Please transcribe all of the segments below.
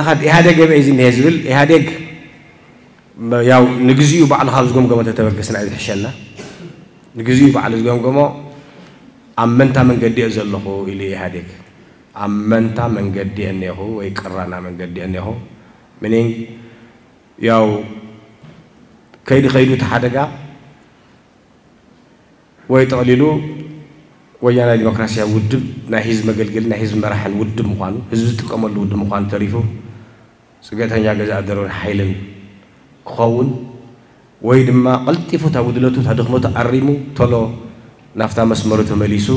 ንሓደ ኢህአደግ የመይ ዝኒሀ ዝብል ኢህአደግ ያው ንግዚኡ ባዕሉ ካብ ዝገምገሞ ተተበገስና እዩ ዝሕሸና ንግዚኡ ባዕሉ ዝገምገሞ ኣብ መንታ መንገዲ እየ ዘለኹ ኢሉ ኢህአዴግ ኣብ መንታ መንገዲ እኒኹ ወይ ቀራና መንገዲ እኒኹ ሚኒንግ ያው ከይዲ ከይዱ ተሓደጋ ወይ ጠቕሊሉ ወያናይ ዲሞክራስያዊ ውድብ ናይ ህዝቢ መገልገሊ ናይ ህዝቢ መራሕን ውድብ ምዃኑ ህዝቢ ዝጥቀመሉ ውድብ ምዃኑ ተሪፉ ስግኣተኛ ገዛ ኣደረን ሓይልን ክኸውን ወይ ድማ ቀልጢፉ እታ ጉድለቱ እታ ድኽመቱ ኣሪሙ ቶሎ ናፍታ መስመሩ ተመሊሱ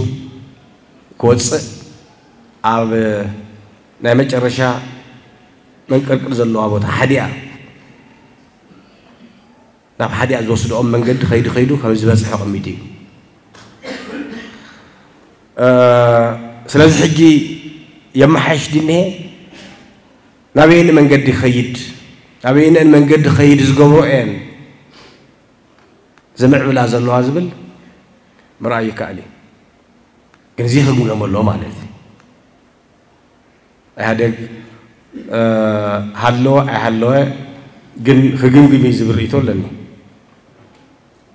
ክወፅእ ኣብ ናይ መጨረሻ መንቀርቅር ዘለዋ ቦታ ሓዲኣ ናብ ሓዲኣ ዝወስደኦም መንገዲ ከይዲ ከይዱ ከም ዝበፅሐ ቅሚጥ እዩ ስለዚ ሕጂ የመሓይሽ ድኒሄ نبين من قد خيد نبين من قد خيد زقوبوئين زمعوا لازم نوازبل مرايك علي كن زيها قول أمر لهم على ذي أهدك هلو أهلو كن خجم بمي زبري تولني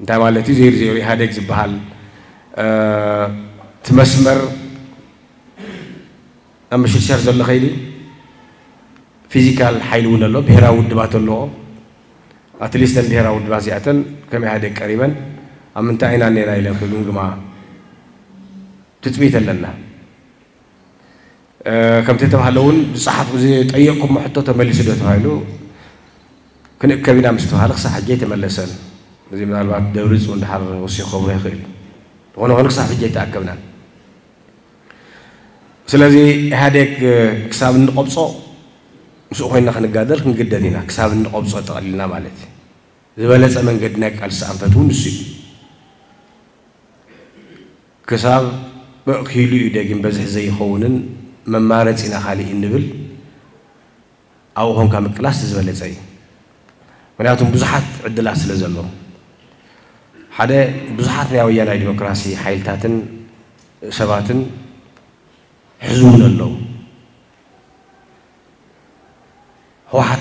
انتا مالتي زير زيري هادك زبهال تمسمر أمشي الشهر زل خيلي ፊዚካል ሓይል እውን ኣሎ ብሄራዊ ውድባት ኣለዎ ኣትሊስት ነን ብሄራዊ ውድባት እዚኣተን ከመይ ሃደግ ቀሪበን ኣብ ምንታይ ዓይና ነና ኢለ ግምግማ ትፅቢት ኣለና ከምቲ ተባሃለ እውን ዝፀሓፍ ዝጠየቅኩሞ ሕቶ ተመሊሱ ዶ ተባሂሉ ክንእከብ ኢና ምስ ተባሃለ ክሳብ ሕጂ ኣይተመለሰን እዚ ምናልባት ደብሪ ፁ እንዳሓር ወሲኹ ከብሮ ይኽእል ዝኾነ ኮኑ ክሳብ ሕጂ ኣይተኣከብናን ስለዚ ኢህደግ ክሳብ ንቐብፆ ምስኡ ኮይና ክንጋደል ክንግደድ ኢና ክሳብ እንቆብፆ ጠቕሊልና ማለት እዩ ዝበለፀ መንገዲ ናይ ቃልሲ ኣንፈት እውን ንሱ እዩ ክሳብ በእኪሉ እዩ ደጊም በዝሕ ዘይኸውንን መማረፂ ኢና ካሊእ እንብል ኣብኡ ኮንካ ምቅላስ ዝበለፀ እዩ ምክንያቱም ብዙሓት ዕድላት ስለ ዘለዎ ሓደ ብዙሓት ናይ ወያናይ ዲሞክራሲ ሓይልታትን ሰባትን ሕዝውን ኣለዉ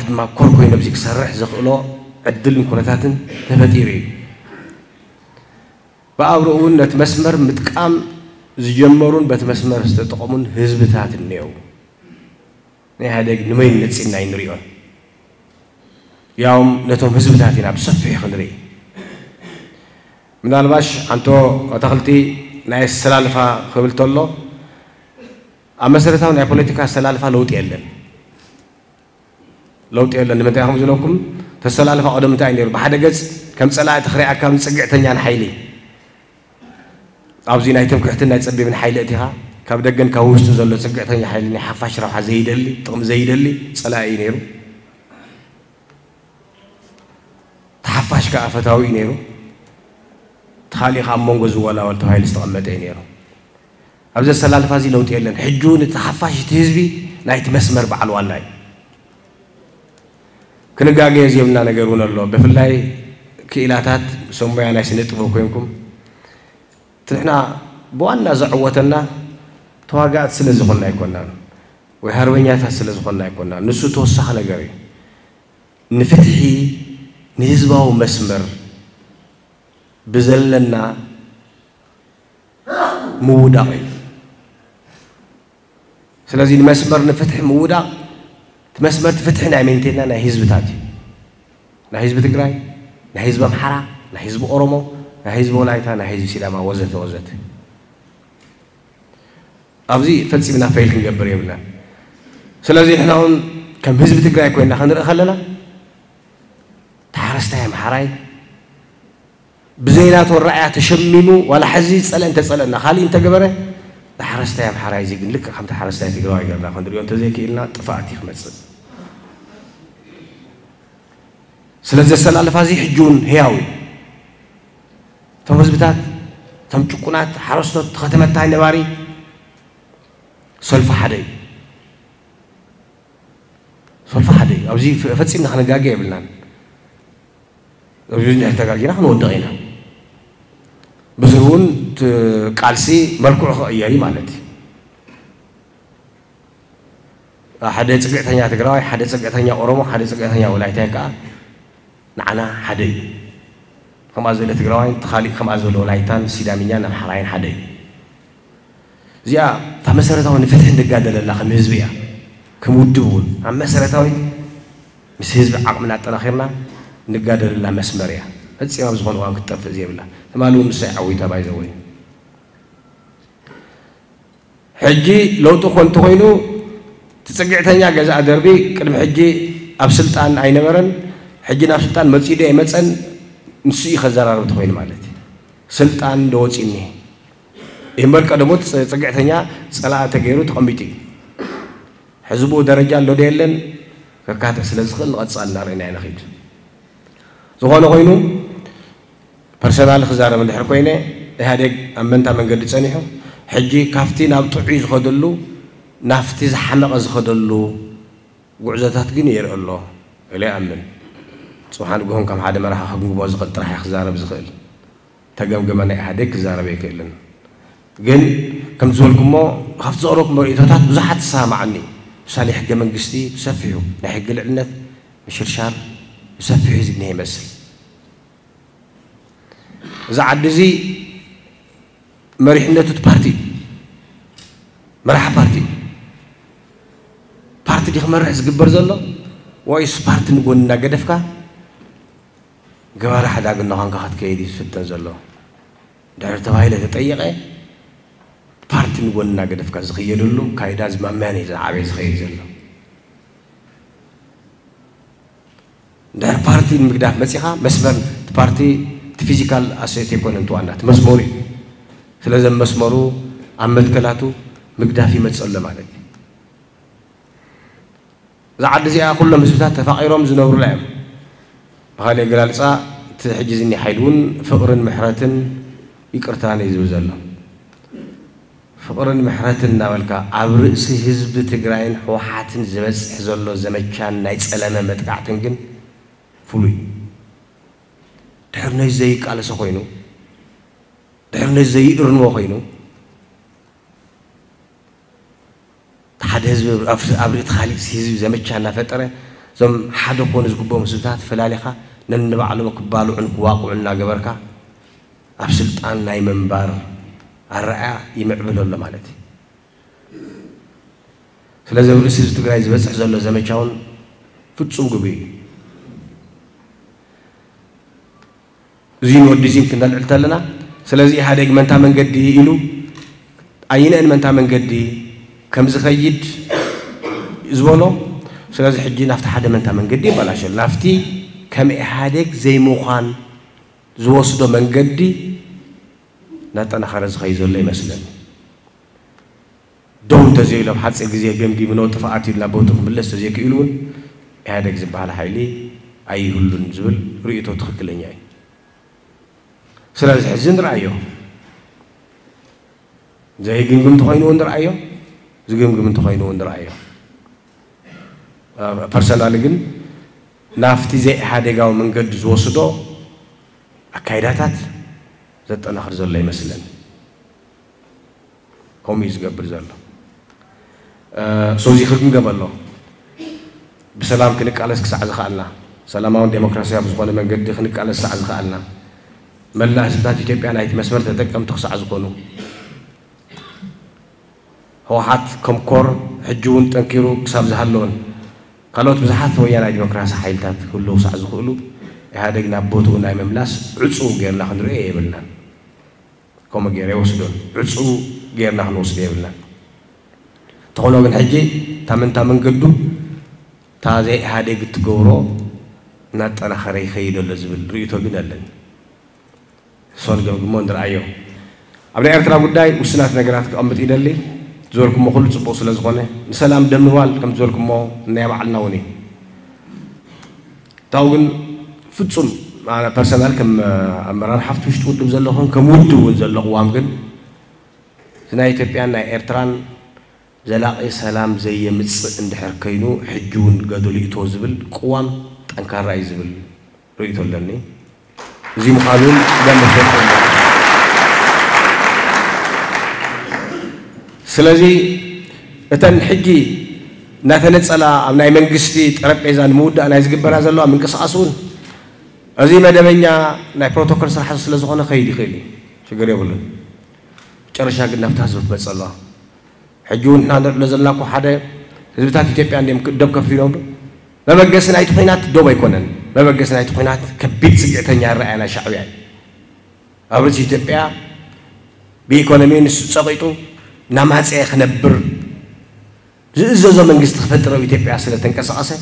واحد ما كون كوين نبزي كسرح زخلو عدل من كونتاتن تفاتيري بأورو نتمسمر متكام زجمرون بتمسمر استطعمون هزبتات النيو نهادك نمين نتسين ناين ريون يوم نتوم هزبتاتي ناب صفي خنري من الباش أنتو أتخلتي نايس سلالفا خبلتو الله أما سرطان نايا بوليتيكا سلالفا لوتي ألم ለውጢ የለን ምንታይ ከም ዝብለኩም ተስተላለፈ ቀደም እንታይ ነይሩ ብሓደ ገጽ ከም ጸላኢ ተኽሪዓካ ምፅግዕተኛን ሓይሊ ኣብዚ ናይ ትምክሕትን ናይ ፀቢብን ሓይሊ እቲኻ ካብ ደገን ካብ ውሽጡ ዘሎ ፅግዕተኛ ሓይሊ ናይ ሓፋሽ ረብሓ ዘይደሊ ጥቕሚ ዘይደሊ ጸላኢ እዩ ነይሩ ተሓፋሽ ከዓ ፈታዊ እዩ ነይሩ ተኻሊእ ኣብ መንጎ ዝወላወል ተባሂሉ ዝተቐመጠ እዩ ነይሩ ኣብ ዘሰላልፋ እዚ ለውጢ የለን ሕጂ እውን እቲ ሓፋሽ እቲ ህዝቢ ናይቲ መስመር በዓል ዋና እዩ ክንጋገ የዚየምና ነገሩ ኣሎ ብፍላይ ክኢላታት ሰሙያ ናይ ስነጥበ ኮይንኩም ትንሕና ብዋና ዘዕወተና ተዋጋእት ስለ ዝኮና ኣይኮና ወይ ሃርበኛታት ስለ ዝኮና ኣይኮና ንሱ ተወሳኺ ነገር እዩ ንፍትሒ ንህዝባዊ መስመር ብዘለና ምውዳቕ እዩ ስለዚ ንመስመር ንፍትሒ ምውዳቕ مسمرت فتحنا عمينتنا نا حزب تاتي نا حزب تقراي نا حزب محرا نا حزب أورمو نا حزب ولايتا وزت وزت أبزي فلسي منا فايل كنقبر يبنا سلازي إحنا هون كم حزب تقراي كوين نحن در أخلنا تحرستا يا محراي بزيلات تشميمو ولا حزي سأل أنت سأل أنا خالي أنت قبره تحرستا يا محراي لك خمت حرستا تقراي قبنا خندر تزيكي إلنا تفاعتي خمسة سلزة سنة الفازي حجون هياوي تمز بتات تم تشكونات حرصت تختم تاي باري سلف حدي سلف حدي أو زي فتسي نحن جاجا بلان أو زي نحن جاجا نحن ودغينا بزرون كالسي ملكو خيالي مالتي حدث سجعتني يا تقرأي حدث سجعتني يا أورومو حدث سجعتني يا ولايتين كأ ንዓና ሓደ እዩ ከምኣ ዘሎ ትግራዋይን ካሊእ ከምኣ ዘሎ ናይታን ሲዳምኛን ናብ ሓራይን ሓደ እዩ እዚኣ እታ መሰረታዊ ንፍትሒ ንጋደለላ ከም ህዝቢ እያ ከም ውድብ እውን ኣብ መሰረታዊ ምስ ህዝቢ ዓቕምና ኣጠናኺርና ንጋደለላ መስመር እያ ፈፂማ ብዝኾነ እዋን ክትጠፍእ ዘየብላ ትማሊ እውን ንሳይ ዓዊታ ባይዘወ እዩ ሕጂ ለውጢ ኮ እንተኮይኑ ትፅግዕተኛ ገዛእ ደርቢ ቅድሚ ሕጂ ኣብ ስልጣን ኣይነበረን ሕጂ ናብ ስልጣን መፂኡ ዶ ኣይመፀን ንሱ እዩ ከዘራርብ ተኮይኑ ማለት እዩ ስልጣን ደወፂ እኒሄ ይመልቀ ደሞ ፅግዕተኛ ፀላእ ተገይሩ ተቐሚጡ እዩ ሕዝቡ ደረጃ ኣሎ ዶ የለን ከካትዕ ስለ ዝኽእል ንቐፅል እናርአና ንኽድ ዝኾነ ኮይኑ ፐርሰናል ክዛረብ እንድሕር ኮይነ ኢህደግ ኣብ መንታ መንገዲ ፀኒሑ ሕጂ ካብቲ ናብ ጥዑይ ዝኸደሉ ናፍቲ ዝሓመቐ ዝኸደሉ ጉዕዞታት ግን የርኢ ኣሎ ኢለ ይኣምን سبحان الله كم حدا مرح حكم بوز قد ترح خزارة بزغل تجمع جمعنا أحد خزارة بيكلن جن كم زولكم ما خفت زورك مري إذا تات بزحت سام عني صالح جمع قصدي سفيه نحق العنة مش الشار سفيه زي نهي مثل زعد زي مريح النت بارتي مرح بارتي بارتي دي خمر رح زقبر زلا ويس بارتي نقول نقدفكا جوار حدا قلنا هان قهت كيدي ستة زلوا دار توايل تطيقه بارتن قلنا قد فكر زخيل له كايدا زمان ماني زعبي زخيل زلوا دار بارتن مقدار مسيحة مسمر بارتي تفيزيكال أسيت يكون أنتو عندك مسموري سلازم مسمرو عملت كلاتو مقدار في متسلم عليه زعد زي أقول لهم زبتات تفاقيرهم زنور لهم هالي جلالسا تحجزني حيلون فقر محرات يكرتاني زوزل فقر محرات ناولكا عبرئسي هزب تقرأين حوحات زبس حزولو زمجان نايت سألنا متقعتنجن فلوي تحرنا ازاي قالسا خوينو تحرنا ازاي ارنو خوينو تحد هزب خالي سيزب زمجان نافتر زم حدو قونز قبو مسلطات فلالي نن بعلم كبالو عن واقع عنا جبركا أبسلت أن ناي منبار الرأي يمعبل ولا مالتي ስለዚ ኣብ ርእሲ ትግራይ ዝበፅሕ ዘሎ ዘመቻ እውን ፍፁም ግቡእ እዩ እዚ ንወዲ እዚ ክነልዕልተ ኣለና ስለዚ ኢህደግ መንታ መንገዲ ኢሉ ኣይነአን መንታ መንገዲ ከም ዝኸይድ ዝበሎ ስለዚ ሕጂ ናፍቲ ሓደ መንታ መንገዲ ይበላሸ ናፍቲ كم إحادك زي مخان زوصدو من قدي ناتنا خرز خيزو اللي مسلم دوم تزيو لو حدس إجزي بيم دي منو تفاعتي لابوتو بلس تزيو كيلون إحادك زبها لحيلي أي هلون زول رؤيتو تخكلن يعني سلاز حزن رأيو زي جمجم تخينون رأيو زي جمجم تخينون رأيو بيرسونال ግን نفتی زه حدیگاو منگرد زوسدو، اکایداتت، زت آنها خرزلی مثلاً، کمیز گبرزل، سوزی خرگم گبرلو، بسلام کنک علاس کس عز خالنا، سلام آن دموکراسی آبزبان منگرد خنک علاس عز خالنا، ملنا حسابی تپی آنایت مسمر تدکم تخص عز کنو، هو حت کمکور حجون تنکرو کسب زهالون. ካልኦት ብዙሓት ወያና ዲሞክራሲ ሓይልታት ክህልውሳዕ ዝኽእሉ ኢህደግ ናብ ቦትኡ ናይ ምምላስ ዕፁብ ጌርና ክንሪኦ የብልናን ከምኡ ገይረ ይወስዶን ዕፁብ ጌርና ክንወስዶ የብልናን ተኾኖ ግን ሕጂ እታ ምንታ መንገዱ እታ ዘይ ኢህደግ እትገብሮ እናጠናኸረ ይኸይድ ኣሎ ዝብል ርእቶ ግን ኣለኒ እሶን ገምግሞ ንርኣዮ ኣብ ናይ ኤርትራ ጉዳይ ውስናት ነገራት ክቐምጥ ይደሊ ዝበልኩሞ ኩሉ ፅቡቅ ስለ ዝኾነ ንሰላም ደም ምባል ከም ዝበልኩሞ ናይ ባዕልና እውን እዩ ታው ግን ፍፁም ፐርሰናል ከም ኣመራር ሓፍቲ ውሽጢ ውድብ ዘለኹን ከም ውድብ እውን ዘለኽዋም ግን ናይ ኢትዮጵያን ናይ ኤርትራን ዘላቂ ሰላም ዘየምፅእ እንድሕር ኮይኑ ሕጂ እውን ገደሉ እቶ ዝብል ቅዋም ጠንካራ እዩ ዝብል ርእቶ ኣለኒ እዚ ምዃኑን ገመፈጥ ስለዚ እተን ሕጂ እናተነፀላ ኣብ ናይ መንግስቲ ጠረጴዛ ንምውዳእ ናይ ዝግበራ ዘለዋ ምንቅስቃስ እውን እዚ መደበኛ ናይ ፕሮቶኮል ስራሕ ስለ ዝኾነ ከይድ ይኽእል እዩ ችግር የብሉን መጨረሻ ግን ናብቲ ህዝቢ ትመፅእ ኣለዋ ሕጂ እውን ንሕና ንሪኦ ዘለና እኮ ሓደ ህዝብታት ኢትዮጵያ ደም ከፍ ኢሎም ዶ መበገሲ ናይቲ ኩናት ዶብ ኣይኮነን መበገሲ ናይቲ ኩናት ከቢድ ፅግዕተኛ ይረአያና ሻዕብያ ኣብ ርእሲ ኢትዮጵያ ብኢኮኖሚ ንሱ ፀቂጡ نماز ايه خنبر زوزو من قصد خفتره ويتي بيها سلا تنكس عصي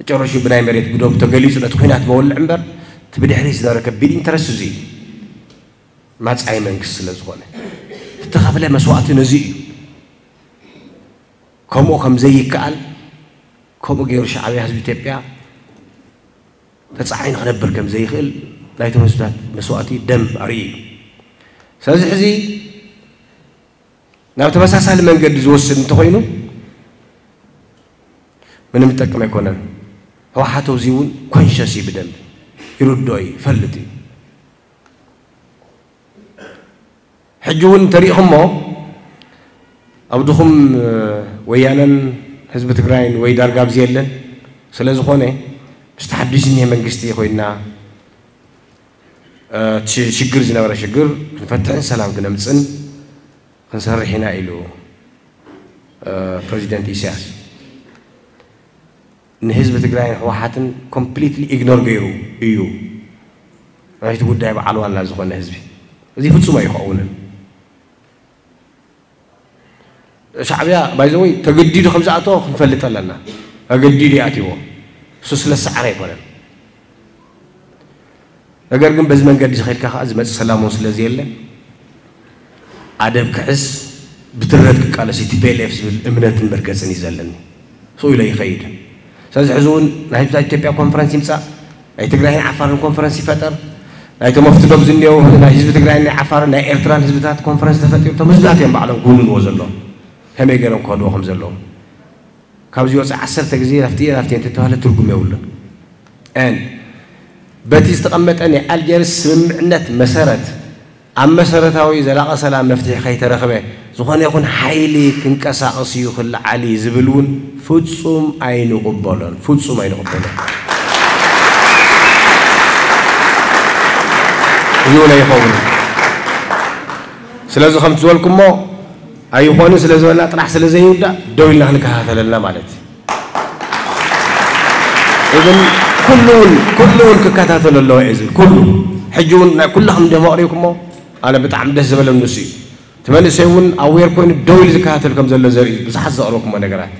اتو رشو بناي مريت قدوب تقليز ونتخينات مول عمبر تبدي حريس دارك بيدي انترسو زي ماز ايه من قصد لزغوانه تتخاف لها مسواتي نزي كومو خم زي كال كومو غير شعبي حزب تي بيها تتصحين خنبر كم زي خل لايتو مسواتي دم عريق سازحزي ናብ ተመሳሳሊ መንገዲ ዝወስድ እንተኮይኑ ምንም ይጠቅም ኣይኮነን ህወሓቶ እዚ እውን ኮንሸስ ብደንብ ይርዶ እዩ ይፈልጥ እዩ ሕጂ እውን እንተሪኢኹም ሞ ኣብ ድኹም ወያነን ህዝቢ ትግራይን ወይ ዳርጋ ብዚ የለን ስለ ዝኾነ ምስቲ ሓዱሽ ዝኒሄ መንግስቲ ኮይና ሽግር ዝነበረ ሽግር ክንፈትሕን ሰላም ክነምፅን خنسر حنا إلو بريزيدنت إسياس آه، إن نهزب تقرأين حواحاتن كومبليتلي إغنور غيرو إيو رايت قداي بعلوان لازخون حزب زي فتسو ما يخوون شعبيا بايزوي تقديد خمسة أتو خنفلت لنا أجديد يأتيه سوسل السعر يكونن ነገር ግን በዚህ قد ዝኸይድካ ከዓ ዝመፅእ ሰላም ስለ ዘየለን عدم كحس بترد قال سي تي بي ال اف زبل امنت مركزن يزلني سو يلا يخيد سلازي حزون ناي بتا ኢትዮጵያ ኮንፈረንስ ይምጻ ናይ ትግራይን ዓፋርን ኮንፈረንስ ይፈጠር ናይ እቶም ኣብቲ ዶብ ዝኒሄው ናይ ህዝቢ ትግራይን ናይ ዓፋርን ናይ ኤርትራን ህዝብታት ኮንፈረንስ ተፈጢሩ እቶም ህዝብታት እዮም ባዕሎም ጉብንዎ ዘለዎም ከመይ ገይሮም ክኸድዎ ከም ዘለዎም ካብዚ ወፅእ ዓሰርተ ግዜ ናፍቲ ናፍቲ እንተተባሃለ ትርጉም የብሉን አን በቲ ዝተቐመጠ ናይ ኣልጀርስ ስምምዕነት መሰረት ኣብ መሰረታዊ ዘላቐ ሰላም መፍትሒ ከይተረኽበ ዝኾነ ይኹን ሓይሊ ክንቀሳቐስ እዩ ክላዓል እዩ ዝብል እውን ፍፁም ኣይንቕበሎን ፍፁም ኣይንቕበሎን እዚ እውን ኣይኸውን ስለዚ ከምቲ ዝበልኩሞ ኣይኮኑን ስለ ዝበልና ጥራሕ ስለ ዘይውዳእ ደው ኢልና ክንከታተለልና ማለት እዩ እብን ኩሉ እውን ኩሉ እውን ክከታተሎ ኣለዎ እየ ዝብል ኩሉ ሕጂ እውን ናይ ኩላኹም ደሞ ኣቕሪብኩሞ ኣነ ብጣዕሚ ደስ ዝበለኒ ንሱ እዩ እቲ መንእሰይ እውን ኣዌር ኮይኑ ደው ኢሉ ዝከታተል ከም ዘሎ ዘርኢ ብዙሓት ዘቕርብኩሞ ነገራት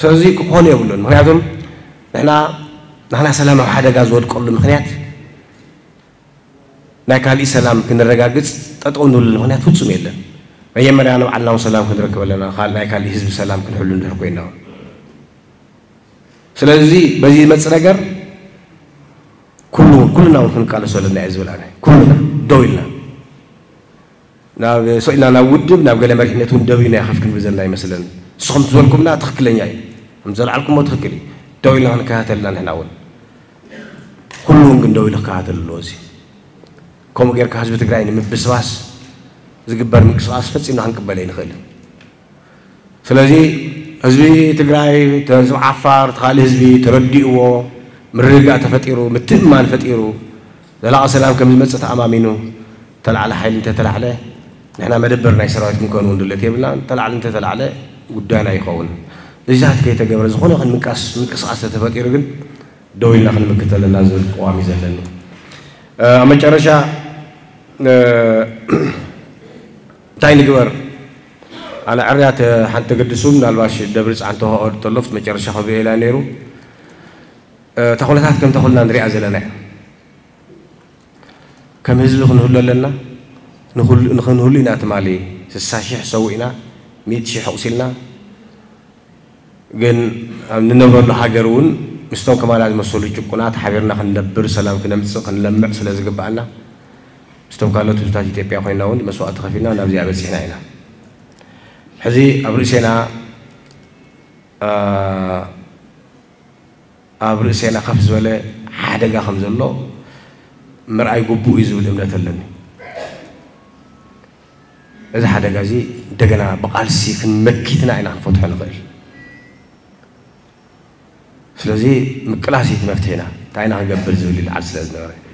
ስለዚ ክኾኑ የብሉን ምክንያቱም ንሕና ንሕና ሰላም ኣብ ሓደጋ ዝወድቀሉ ምክንያት ናይ ካልእ ሰላም ክንረጋግፅ ጠጠው ንብሉ ምክንያት ፍፁም የለን መጀመርያ ንባዓልናዊ ሰላም ክንረክብ ኣለና ናይ ካልእ ህዝቢ ሰላም ክንሕሉ ንድሕር ኮይና ስለዚ በዚ ዝመፅእ ነገር كلنا كلنا ونكون قال سؤال الله عز وجل كلنا دويلنا نا ناب نا نودب ناب قال مرحنتون دوينا يخفكن بزلنا مثلا سخنت زولكم نا تخكلني اي مزل علكم ما تخكلي دويلنا نكاتلنا نحن اول كلهم كن دويلنا كاتل لوزي كم غير كحزب تግራይ ንምብስባስ ዝግበር ምንቅስቃስ ፈፂምና خل سلازي ስለዚ ህዝቢ ትግራይ عفار ተካልእ ህዝቢ ተረዲእዎ ምርግጋእ ተፈጢሩ ምትእማን ፈጢሩ ዘላቐ ሰላም ከም ዝመፅእ ተኣማሚኑ ተላዕለ ሓይሊ እንተተላዕለ ንሕና መደበር ናይ ሰራዊት ክንከውን እውን ድለት የብልና ተላዕለ እንተተላዕለ ጉዳይና ይኸውን እዛ ከይተገብረ ዝኾነ ክንምቃስ ምንቅስቃስ ተተፈጢሩ ግን ደው ኢልና ክንምክት ዘለና ዝብል ቀዋሚ ዘለኒ ኣብ መጨረሻ እንታይ ንግበር ኣነ ዕርያት ሓንቲ ግድሱ ምናልባሽ ደብሪ ፃዕንተዋኦድ ተሎፍት መጨረሻ ክንሪኦ ኢላ ነይሩ ተኽእሎታት ከም ተኽእልና ንሪኣ ዘለና እያ ከም ህዝቢ ክንህሉ ኣለና ንክንህሉ ኢና ትማሊ ስሳ ሽሕ ሰው ኢና ሚእቲ ሽሕ ኣቑሲልና ግን ኣብ ንነብረሉ ሃገር እውን ምስቶም ከማላ ዝመሰሉ ጭቁናት ሓቢርና ክንነብር ሰላም ክነምፅእ ክንለምዕ ስለ ዝግባአና ምስቶም ካልኦት ህዝብታት ኢትዮጵያ ኮይንና እውን መስዋእቲ ከፊልና ናብዚኣ በፂሕና ኢና ሕዚ ኣብ ርእሴና أبرسينا خمس ولا حدا جا خمس الله مرأي جبوا يزول من تلني إذا حدا جازي دجنا بقال سيف مكيتنا عنا فتح نظير فلذي مكلاسيت مفتينا تعينا عن جبر زولي العرس لازم نوري